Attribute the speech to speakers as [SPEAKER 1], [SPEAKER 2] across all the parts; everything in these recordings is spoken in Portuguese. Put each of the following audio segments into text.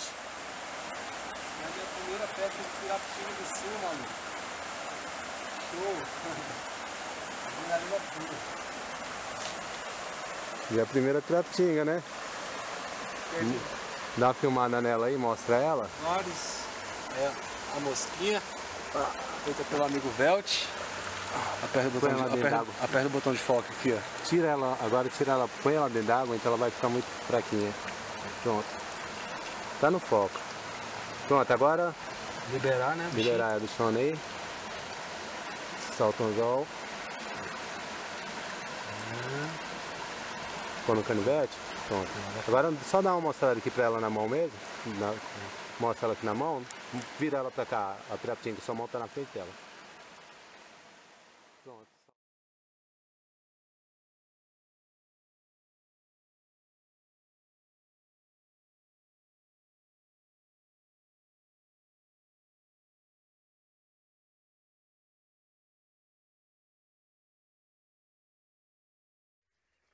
[SPEAKER 1] Velt. É a minha primeira pesca de pirapitinga do sul, mano. Show! Adrenalina pura.
[SPEAKER 2] E a primeira pirapitinga, né?
[SPEAKER 1] Perdi.
[SPEAKER 2] Dá uma filmada nela aí, mostra ela.
[SPEAKER 1] Flores. É a mosquinha. Feita pelo amigo Velt. Aperta o, botão
[SPEAKER 2] Põe
[SPEAKER 1] de,
[SPEAKER 2] ela dentro
[SPEAKER 1] aperta,
[SPEAKER 2] d'água.
[SPEAKER 1] aperta o botão de foco aqui, ó.
[SPEAKER 2] Tira ela, agora tira ela, põe ela dentro d'água, então ela vai ficar muito fraquinha. Pronto. Tá no foco. Pronto, agora
[SPEAKER 1] Liberar, né? bichinho?
[SPEAKER 2] liberar do chão aí. Solta o anzol. Põe no canivete. Pronto. Agora só dá uma mostrada aqui pra ela na mão mesmo. Na- mostra ela aqui na mão. Vira ela pra cá, a pirapitinha que sua mão tá na frente dela. Pronto.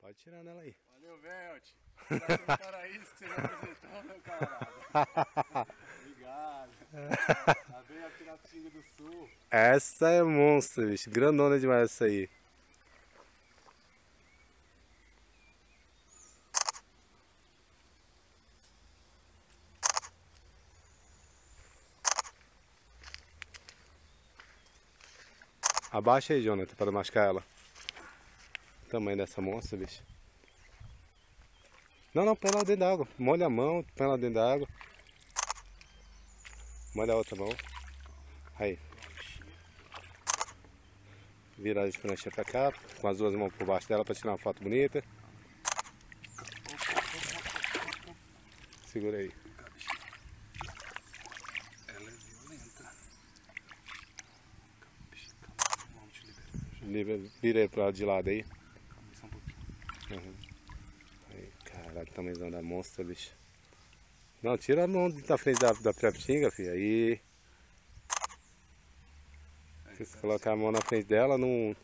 [SPEAKER 2] Pode tirar nela aí.
[SPEAKER 1] Valeu, Velt. Obrigado para isso que você me apresentou, meu camarada. Obrigado. Lá vem a pirapitinga do sul.
[SPEAKER 2] Essa é monstro, bicho. Grandona demais essa aí. Abaixa aí, Jonathan, para machucar ela. O tamanho dessa monstra, bicho. Não, não, põe ela dentro d'água. Molha a mão, põe ela dentro d'água. Molha a outra mão. Aí. Vira de prancha pra cá, com as duas mãos por baixo dela pra tirar uma foto bonita. Segura aí.
[SPEAKER 1] Ela é violenta.
[SPEAKER 2] Vira, aí lado de lado aí.
[SPEAKER 1] Um pouquinho.
[SPEAKER 2] Aí, caralho, tamanhozão da monstra, bicho. Não, tira a mão da frente da, da prepitinga, filho. Aí. Se você colocar a mão na frente dela, não,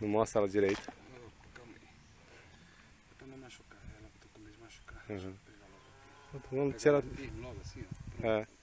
[SPEAKER 2] não mostra ela direito.
[SPEAKER 1] Oh, calma aí. É pra não machucar ela, eu tô com medo de machucar.
[SPEAKER 2] Uhum.
[SPEAKER 1] Deixa eu pegar logo aqui.
[SPEAKER 2] Vamos
[SPEAKER 1] Pegar
[SPEAKER 2] tirar.
[SPEAKER 1] logo assim, ó.
[SPEAKER 2] É.